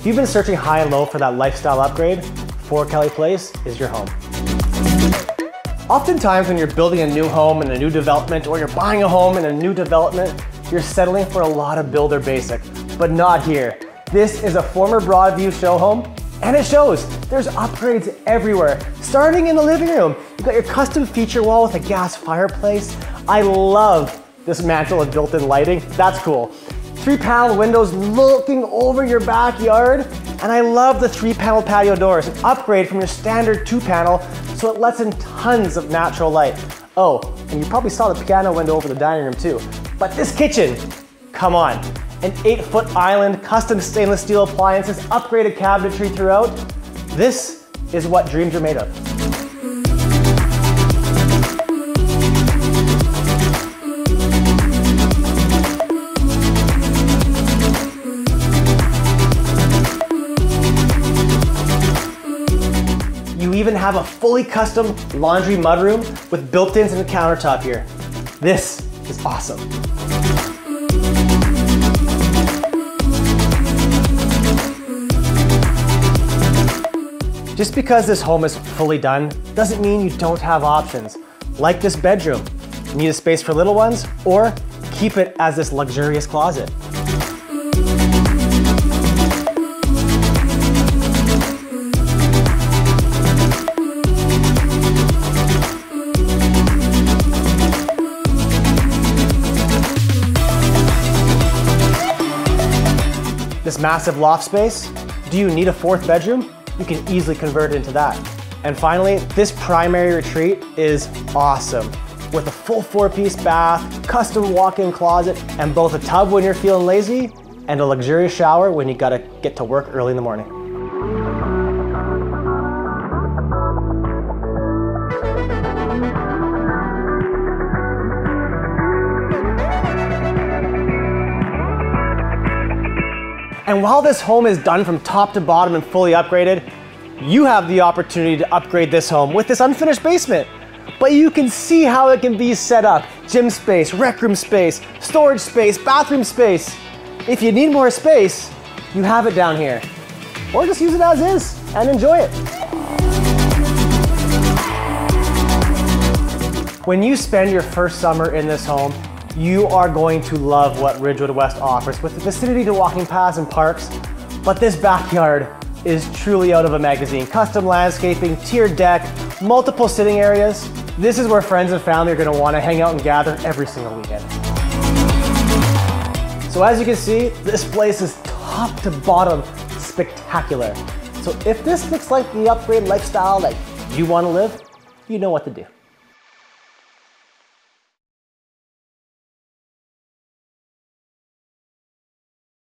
If you've been searching high and low for that lifestyle upgrade, 4 Kelly Place is your home. Oftentimes when you're building a new home in a new development or you're buying a home in a new development, you're settling for a lot of builder basic, but not here. This is a former Broadview show home and it shows. There's upgrades everywhere. Starting in the living room, you've got your custom feature wall with a gas fireplace. I love this mantle of built-in lighting. That's cool. Three panel windows looking over your backyard. And I love the three panel patio doors, an upgrade from your standard two panel, so it lets in tons of natural light. Oh, and you probably saw the piano window over the dining room too. But this kitchen, come on. An eight foot island, custom stainless steel appliances, upgraded cabinetry throughout. This is what dreams are made of. Even have a fully custom laundry mudroom with built-ins and a countertop here. This is awesome. Just because this home is fully done doesn't mean you don't have options, like this bedroom. Need a space for little ones or keep it as this luxurious closet. This massive loft space, do you need a fourth bedroom? You can easily convert it into that. And finally, this primary retreat is awesome. With a full four-piece bath, custom walk-in closet, and both a tub when you're feeling lazy, and a luxurious shower when you gotta get to work early in the morning. And while this home is done from top to bottom and fully upgraded, you have the opportunity to upgrade this home with this unfinished basement. But you can see how it can be set up. Gym space, rec room space, storage space, bathroom space. If you need more space, you have it down here. Or just use it as is and enjoy it. When you spend your first summer in this home, you are going to love what Ridgewood West offers with the vicinity to walking paths and parks. But this backyard is truly out of a magazine. Custom landscaping, tiered deck, multiple sitting areas. This is where friends and family are gonna wanna hang out and gather every single weekend. So as you can see, this place is top to bottom spectacular. So if this looks like the upgrade lifestyle that you wanna live, you know what to do.